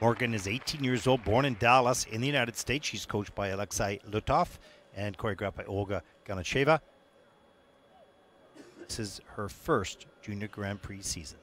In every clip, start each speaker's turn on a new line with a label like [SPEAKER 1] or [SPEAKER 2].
[SPEAKER 1] Morgan is 18 years old, born in Dallas in the United States. She's coached by Alexei Letov and choreographed by Olga Ganicheva. This is her first Junior Grand Prix season.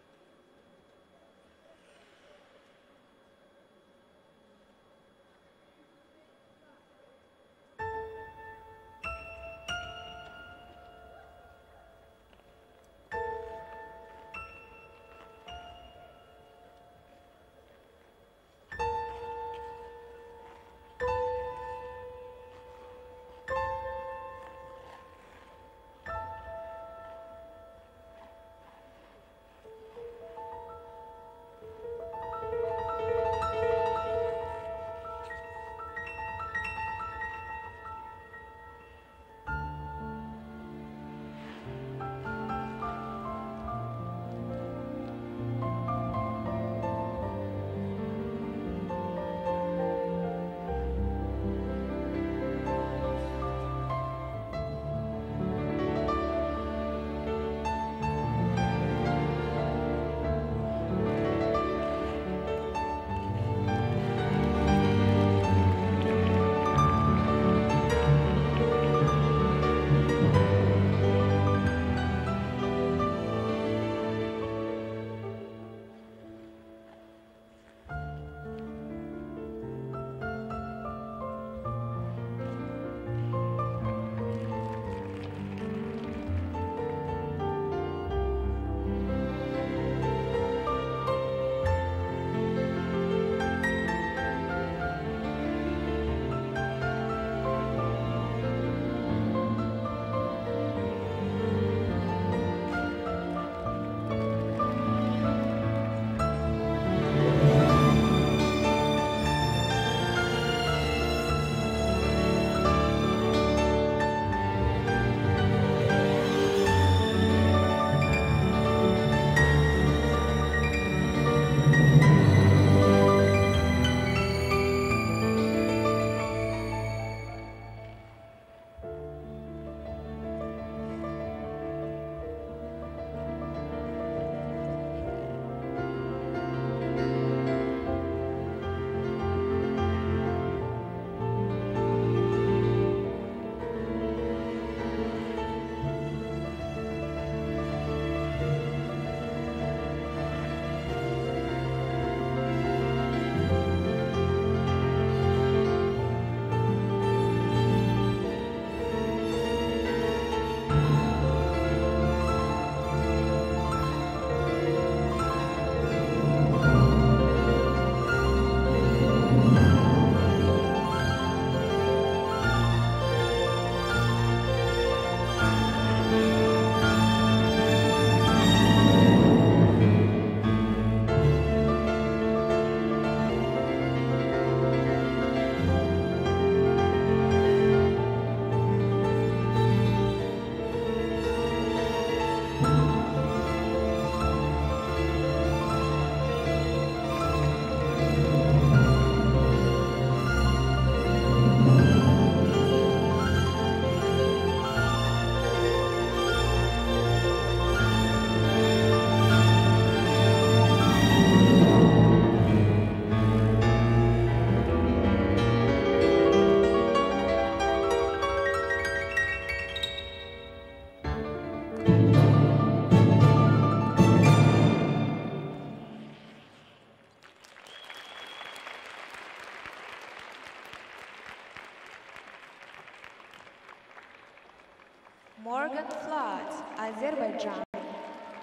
[SPEAKER 2] Morgan Floods, Azerbaijan.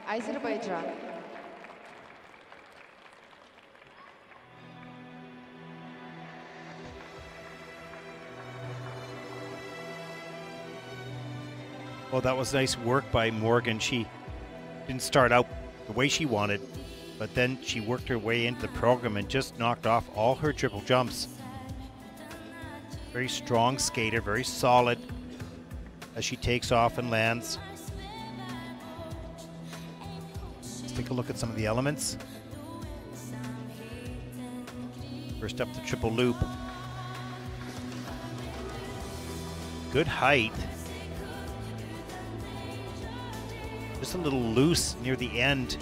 [SPEAKER 3] Azerbaijan.
[SPEAKER 1] Well, that was nice work by Morgan. She didn't start out the way she wanted, but then she worked her way into the program and just knocked off all her triple jumps. Very strong skater, very solid as she takes off and lands. Let's take a look at some of the elements. First up, the triple loop. Good height. Just a little loose near the end,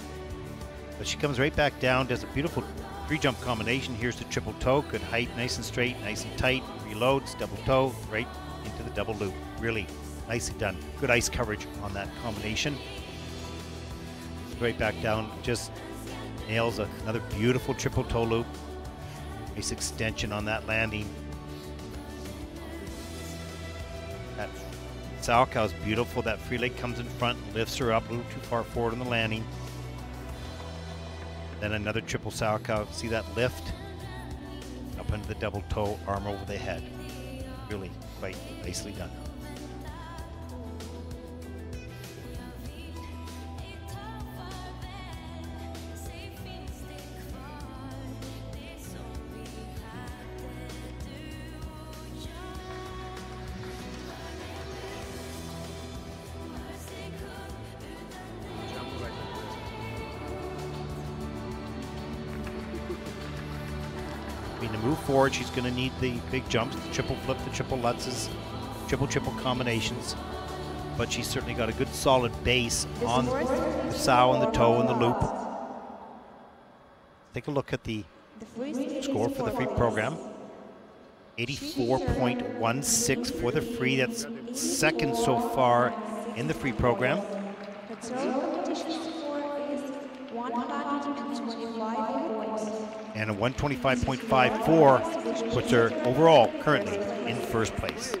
[SPEAKER 1] but she comes right back down, does a beautiful Free jump combination. Here's the triple toe. Good height, nice and straight, nice and tight. Reloads, double toe, right into the double loop. Really nicely done. Good ice coverage on that combination. Right back down, just nails another beautiful triple toe loop. Nice extension on that landing. That Salchow is beautiful. That free leg comes in front, lifts her up a little too far forward on the landing. Then another triple Salchow. See that lift? Up into the double toe, arm over the head. Really quite nicely done. To move forward, she's going to need the big jumps, the triple flip, the triple lutzes, triple triple combinations. But she's certainly got a good solid base on the sow and the toe and the loop. Take a look at the score for the free program. 84.16 for the free. That's second so far in the free program.
[SPEAKER 2] Competition score is 125 points.
[SPEAKER 1] And a 125.54 puts her overall currently in first place.